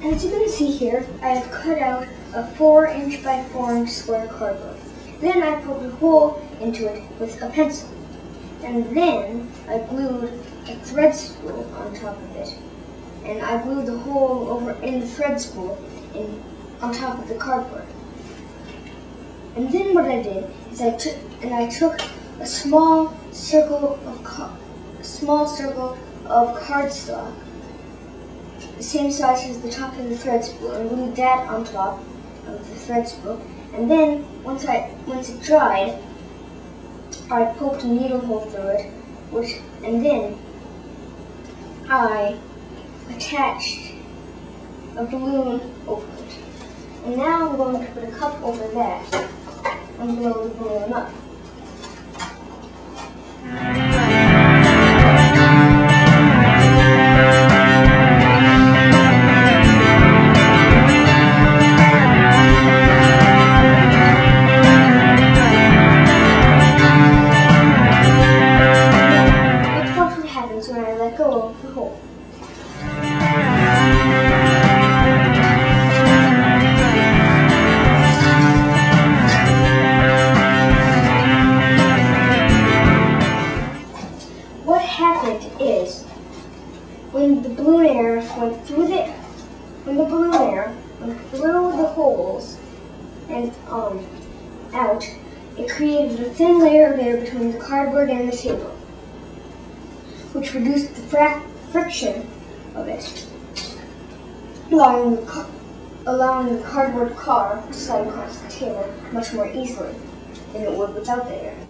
As you can see here, I have cut out a 4 inch by 4 inch square cardboard. Then I poked a hole into it with a pencil. And then I glued a thread spool on top of it. And I glued the hole over in the thread spool in, on top of the cardboard. And then what I did is I took and I took a small circle of a small circle of cardstock the same size as the top of the thread spool and glued that on top of the thread spool. And then once I once it dried, I poked a needle hole through it, which and then I attached a balloon over it. And now I'm going to put a cup over that and blow the balloon up. What happened is when the balloon air went through the when the balloon air went through the holes and um out, it created a thin layer of air between the cardboard and the table which reduced the fra- friction of it, allowing the, allowing the cardboard car to slide across the table much more easily than it would without the air.